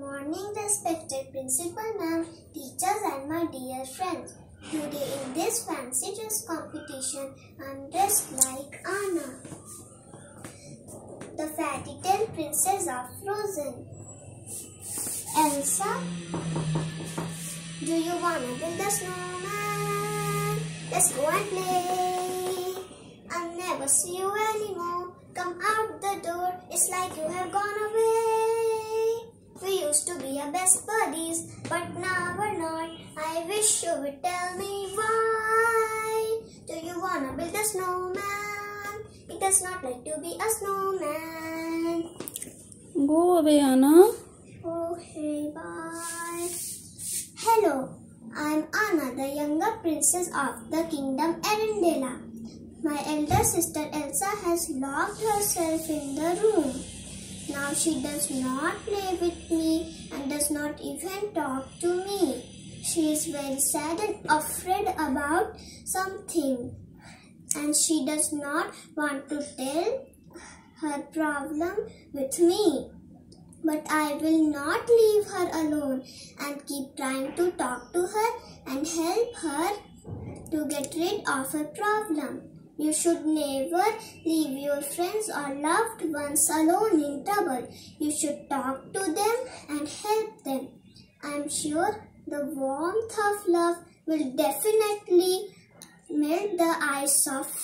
morning, respected principal ma'am, teachers and my dear friends. Today in this fancy dress competition, I'm dressed like Anna, the fairy tale princess of Frozen. Elsa, do you wanna build a snowman? Let's go and play. I'll never see you anymore. Come out the door, it's like you have gone away. We used to be our best buddies, but now we're not. I wish you would tell me why. Do you wanna build a snowman? It does not like to be a snowman. Go away, Anna. Oh, okay, bye. Hello, I'm Anna, the younger princess of the kingdom Arendelle. My elder sister Elsa has locked herself in the room. Now she does not play with me not even talk to me. She is very sad and afraid about something and she does not want to tell her problem with me. But I will not leave her alone and keep trying to talk to her and help her to get rid of her problem. You should never leave your friends or loved ones alone in trouble. You should talk to them and help. I'm sure the warmth of love will definitely melt the ice of.